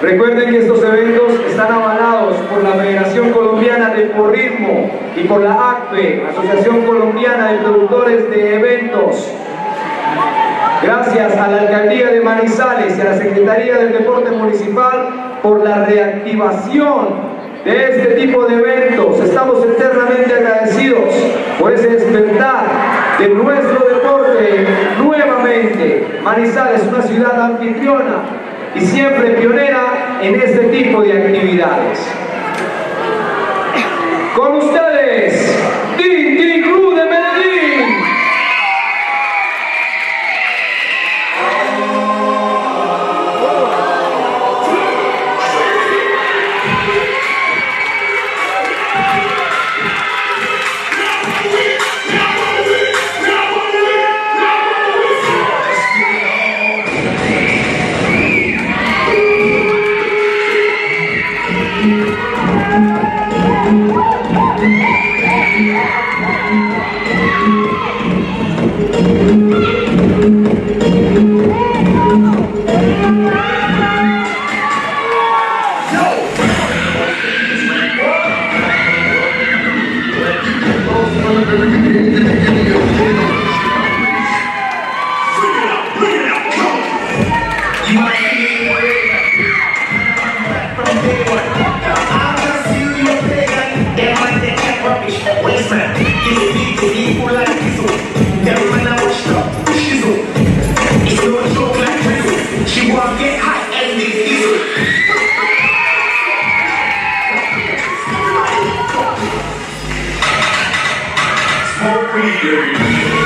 Recuerden que estos eventos están avalados por la Federación Colombiana de Porrismo y por la ACPE, Asociación Colombiana de Productores de Eventos. Gracias a la Alcaldía de Manizales y a la Secretaría del Deporte Municipal por la reactivación de este tipo de eventos. Estamos eternamente agradecidos por ese despertar de nuestro deporte nuevamente. Manizales, una ciudad anfitriona y siempre pionera en este tipo de actividades. Con Bring it out, bring it out, go! You pretty.